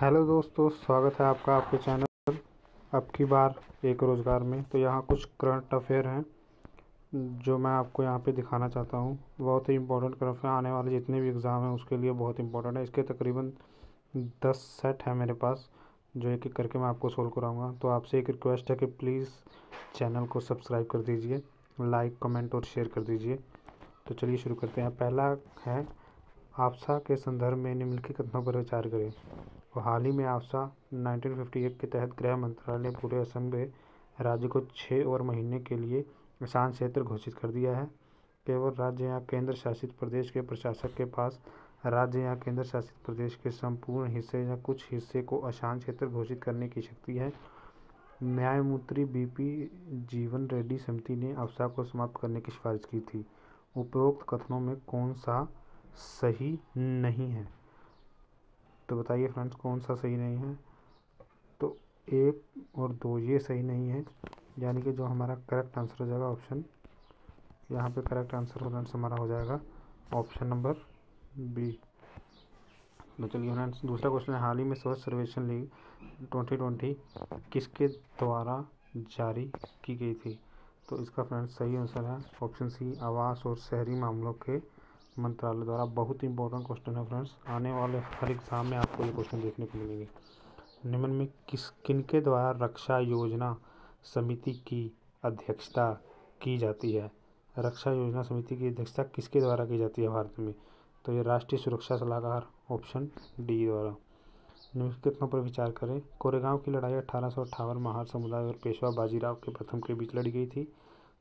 Hello दोस्तों, स्वागत है आपका आपके चैनल अब की बार एक रोज़गार में। तो यहाँ कुछ करंट अफेयर हैं, जो मैं आपको यहाँ पे दिखाना चाहता हूँ। बहुत ही इंपॉर्टेंट करंट अफेयर आने वाले जितने भी एग्ज़ाम हैं उसके लिए बहुत इंपॉर्टेंट है। इसके तकरीबन दस सेट है मेरे पास, जो एक एक करके मैं आपको सोल्व कराऊँगा। तो आपसे एक रिक्वेस्ट है कि प्लीज़ चैनल को सब्सक्राइब कर दीजिए लाइक कमेंट और शेयर कर दीजिए। तो चलिए शुरू करते हैं। पहला है, आपसा के संदर्भ में निम्नलिखित कथनों पर विचार करें। हाल ही में आपसा 1958 के तहत गृह मंत्रालय ने पूरे असम में राज्य को छः और महीने के लिए शांत क्षेत्र घोषित कर दिया है। केवल राज्य या केंद्र शासित प्रदेश के प्रशासक के पास राज्य या केंद्र शासित प्रदेश के संपूर्ण हिस्से या कुछ हिस्से को अशांत क्षेत्र घोषित करने की शक्ति है। न्यायमूर्ति बीपी जीवन रेड्डी समिति ने अफसा को समाप्त करने की सिफारिश की थी। उपरोक्त कथनों में कौन सा सही नहीं है? तो बताइए फ्रेंड्स, कौन सा सही नहीं है? तो एक और दो, ये सही नहीं है। यानी कि जो हमारा करेक्ट आंसर हो जाएगा ऑप्शन यहाँ पे करेक्ट आंसर फ्रेंड्स, हमारा हो जाएगा ऑप्शन नंबर बी तो चलिए फ्रेंड्स, दूसरा क्वेश्चन है, हाल ही में स्वच्छ सर्वेक्षण लीग ट्वेंटी ट्वेंटी किसके द्वारा जारी की गई थी? तो इसका फ्रेंड्स सही आंसर है ऑप्शन सी आवास और शहरी मामलों के मंत्रालय द्वारा बहुत इंपॉर्टेंट क्वेश्चन है फ्रेंड्स आने वाले हर एग्ज़ाम में आपको ये क्वेश्चन देखने को मिलेंगे। निम्न में किस, किनके द्वारा रक्षा योजना समिति की अध्यक्षता की जाती है? रक्षा योजना समिति की अध्यक्षता किसके द्वारा की जाती है भारत में? तो ये राष्ट्रीय सुरक्षा सलाहकार ऑप्शन डी द्वारा। निम्नलिखित पर विचार करें? कोरेगांव की लड़ाई अठारह सौ अट्ठावन महार समुदाय और पेशवा बाजीराव के प्रथम के बीच लड़ी गई थी।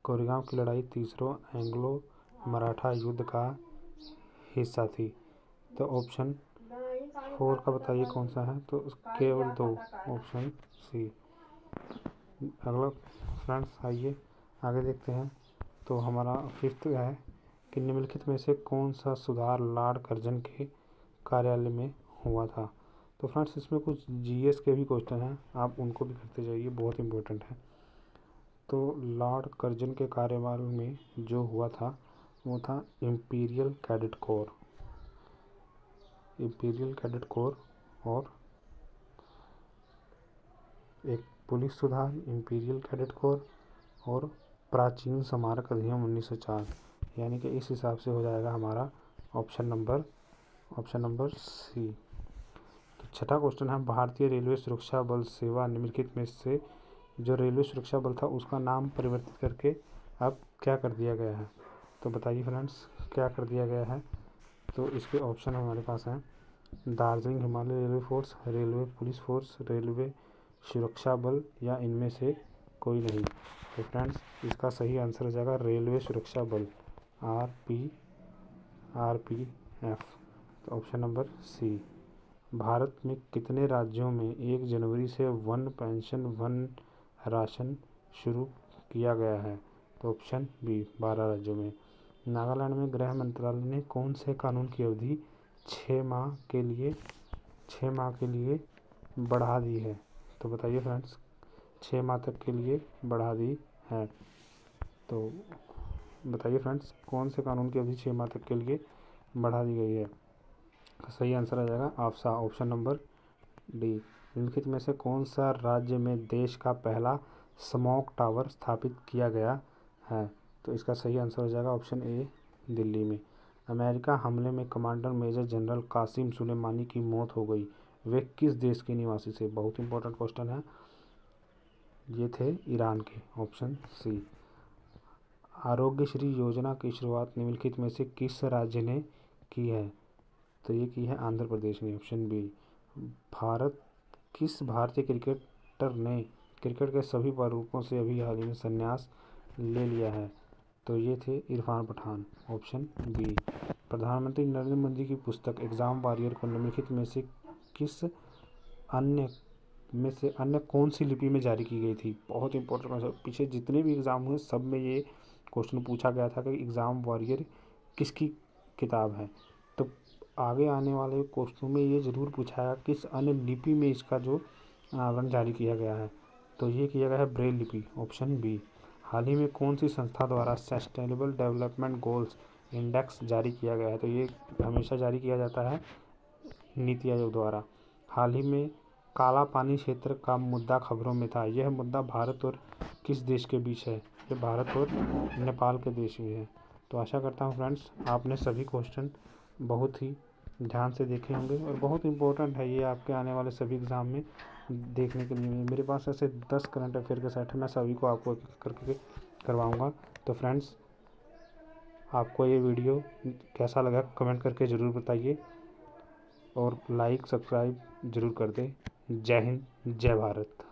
कोरेगांव की लड़ाई तीसरों एंग्लो मराठा युद्ध का हिस्सा थी। तो ऑप्शन फोर का बताइए कौन सा है? तो केवल दो ऑप्शन सी अगला फ्रेंड्स आइए आगे देखते हैं। तो हमारा फिफ्थ है कि निम्नलिखित में से कौन सा सुधार लॉर्ड कर्जन के कार्यालय में हुआ था? तो फ्रेंड्स इसमें कुछ जीएस के भी क्वेश्चन हैं। आप उनको भी करते जाइए, बहुत इंपॉर्टेंट है। तो लॉर्ड कर्जन के कार्यकाल में जो हुआ था वो था imperial cadet corps imperial cadet corps और एक पुलिस सुधार इम्पीरियल कैडेट कोर और प्राचीन स्मारक अधिनियम 1904 यानी कि इस हिसाब से हो जाएगा हमारा option number option number C तो छठा क्वेश्चन है, भारतीय रेलवे सुरक्षा बल सेवा निम्नलिखित में से जो रेलवे सुरक्षा बल था उसका नाम परिवर्तित करके अब क्या कर दिया गया है? तो बताइए फ्रेंड्स, क्या कर दिया गया है? तो इसके ऑप्शन हमारे पास हैं। Darjeeling Himalaya railway force, railway police force, railway सुरक्षा बल, या इनमें से कोई नहीं। तो फ्रेंड्स, इसका सही आंसर हो जाएगा रेलवे सुरक्षा बल R P R P F तो ऑप्शन नंबर सी, भारत में कितने राज्यों में एक जनवरी से वन पेंशन, वन राशन शुरू किया गया है? तो ऑप्शन बी, बारह राज्यों में। नागालैंड में गृह मंत्रालय ने कौन से कानून की अवधि छः माह के लिए छः माह के लिए बढ़ा दी है? तो बताइए फ्रेंड्स छः माह तक के लिए बढ़ा दी है। तो बताइए फ्रेंड्स कौन से कानून की अवधि छः माह तक के लिए बढ़ा दी गई है? तो सही आंसर आ जाएगा आपसा ऑप्शन नंबर डी निम्नलिखित में से कौन सा राज्य में देश का पहला स्मोक टावर स्थापित किया गया है? तो इसका सही आंसर हो जाएगा ऑप्शन ए, दिल्ली में। अमेरिका हमले में commander major general Qasim Soleimani की मौत हो गई। वे किस देश के निवासी थे? बहुत इंपॉर्टेंट क्वेश्चन है। ये थे ईरान के। ऑप्शन सी, आरोग्यश्री योजना की शुरुआत निम्नलिखित में से किस राज्य ने की है? तो ये की है आंध्र प्रदेश ने। Option B, Bharat. किस भारतीय क्रिकेटर ने क्रिकेट के सभी प्रारूपों से अभी हाल ही में संन्यास ले लिया है? तो ये थे इरफान पठान ऑप्शन बी प्रधानमंत्री नरेंद्र मोदी की पुस्तक एग्ज़ाम वॉरियर को निम्नलिखित में से किस अन्य, में से अन्य कौन सी लिपि में जारी की गई थी? बहुत इंपॉर्टेंट क्वेश्चन पीछे जितने भी एग्ज़ाम हुए, सब में ये क्वेश्चन पूछा गया था कि एग्ज़ाम वॉरियर किसकी किताब है? तो आगे आने वाले क्वेश्चनों में ये ज़रूर पूछाया किस अन्य लिपि में इसका जो आवरण जारी किया गया है? तो ये किया गया है ब्रेल लिपि ऑप्शन बी हाल ही में कौन सी संस्था द्वारा सस्टेनेबल डेवलपमेंट गोल्स इंडेक्स जारी किया गया है? तो ये हमेशा जारी किया जाता है नीति आयोग द्वारा। हाल ही में काला पानी क्षेत्र का मुद्दा खबरों में था। यह मुद्दा भारत और किस देश के बीच है? ये भारत और नेपाल के देश में है। तो आशा करता हूँ फ्रेंड्स, आपने सभी क्वेश्चन बहुत ही ध्यान से देखे होंगे और बहुत इंपॉर्टेंट है ये आपके आने वाले सभी एग्ज़ाम में देखने के लिए। मेरे पास ऐसे दस करंट अफेयर के सेट है, मैं सभी को आपको करके करवाऊँगा। तो फ्रेंड्स आपको ये वीडियो कैसा लगा कमेंट करके ज़रूर बताइए और लाइक सब्सक्राइब ज़रूर कर दें। जय हिंद, जय भारत।